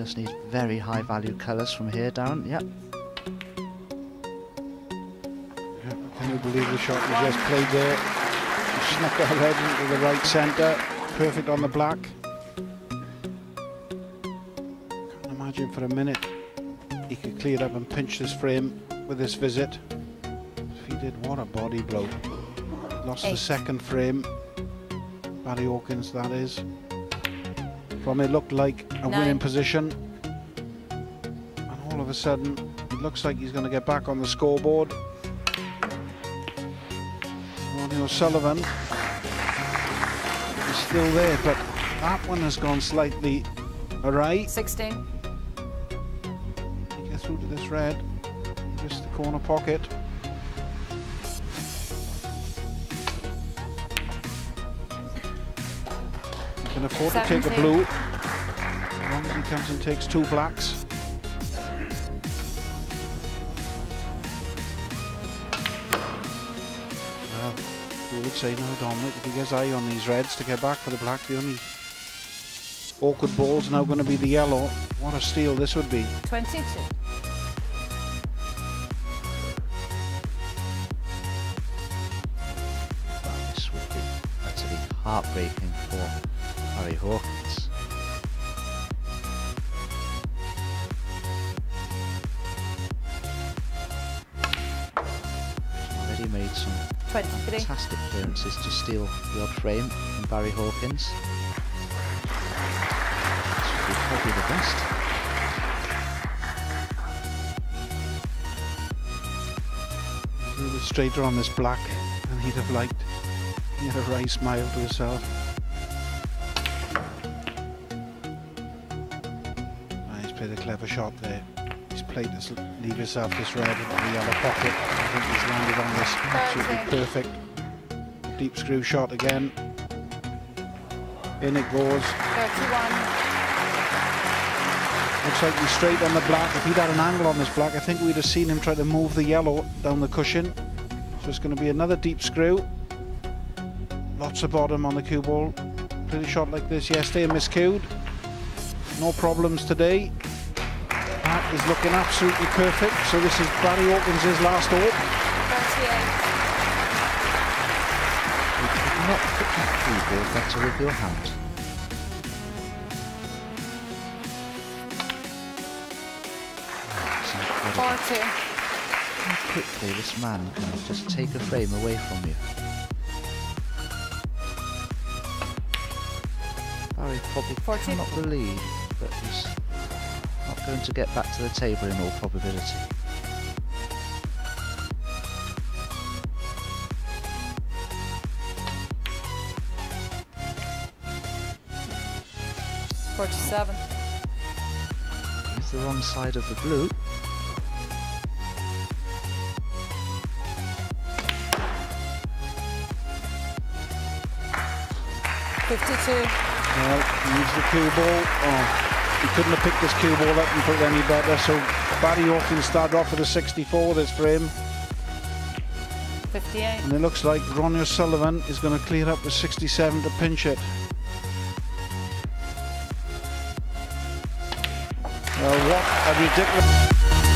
does need very high value colours from here, Darren. Yep. Can you believe the shot we just played there? Snuck that red into the right centre. Perfect on the black. Can't imagine for a minute he could clear up and pinch this frame with this visit. If he did, what a body blow. Lost Eight. the second frame. Barry Hawkins, that is. It looked like a Nine. winning position. And all of a sudden, it looks like he's going to get back on the scoreboard. Ronnie O'Sullivan is still there, but that one has gone slightly awry. 16. He gets through to this red, just the corner pocket. Can afford to take a blue. As long as he comes and takes two blacks. Well, you would say no, Dominic, if he gets eye on these reds to get back for the black, the only awkward ball's now going to be the yellow. What a steal this would be. 22. Well, this would be utterly heartbreaking for Barry Hawkins. He's already made some 23. fantastic clearances to steal the odd frame from Barry Hawkins. This would be probably the best. He was straighter on this black than he'd have liked. He had a wry smile to himself. Played a clever shot there. He's played this, leave himself this red into the yellow pocket. I think he's landed on this absolutely perfect. Deep screw shot again. In it goes. 31. Looks like he's straight on the black. If he'd had an angle on this black, I think we'd have seen him try to move the yellow down the cushion. So it's going to be another deep screw. Lots of bottom on the cue ball. Played a shot like this yesterday and miscued. No problems today. That is looking absolutely perfect. So this is Barry Hawkins' last hope. 38. You could not put that free ball better with your hand. It's incredible 40. how quickly this man can just take a frame away from you. Barry probably 40. cannot believe that he's not going to get back to the table in all probability. Forty-seven. He's the wrong side of the blue. Fifty-two. Well, he needs the cue ball. Oh, he couldn't have picked this cue ball up and put it any better. So Barry Hawkins started off with a 64 this frame. Fifty-eight. And it looks like Ronnie O'Sullivan is going to clear up with 67 to pinch it. Well, what a ridiculous...